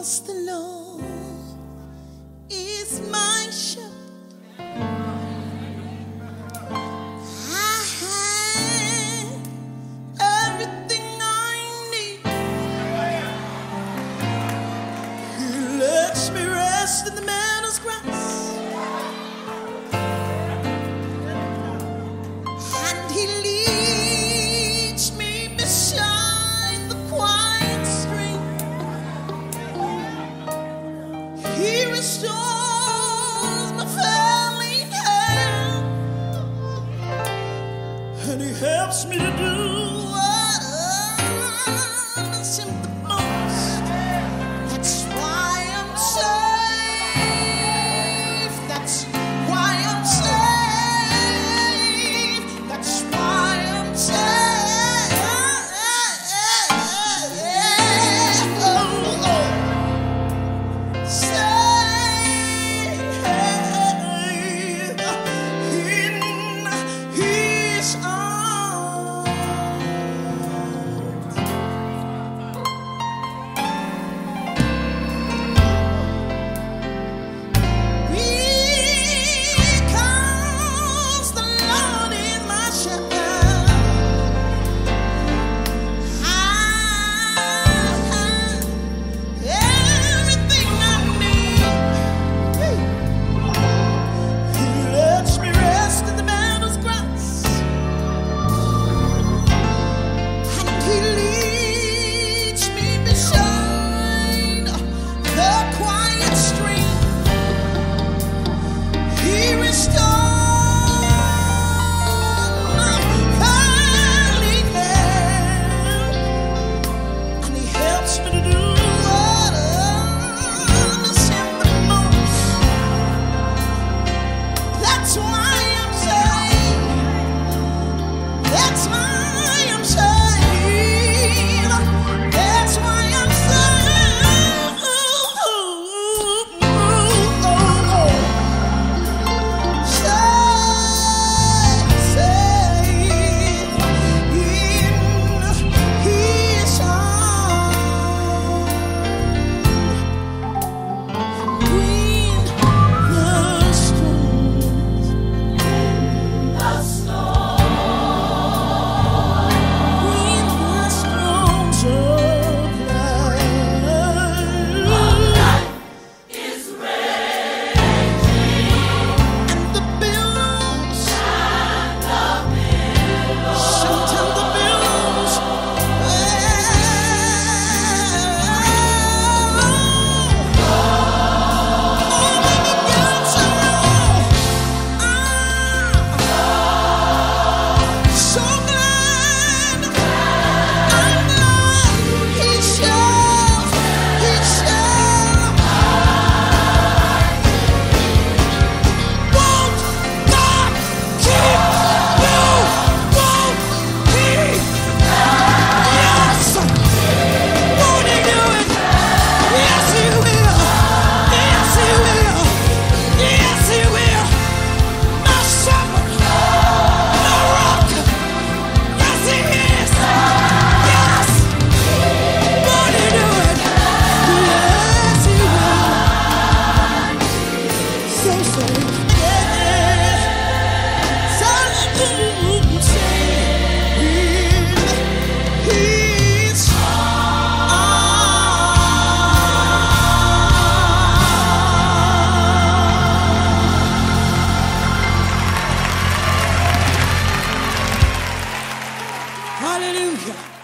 because the Lord is my shepherd. I have everything I need. He lets me rest in the meadow's grass. Helps me to do Hallelujah.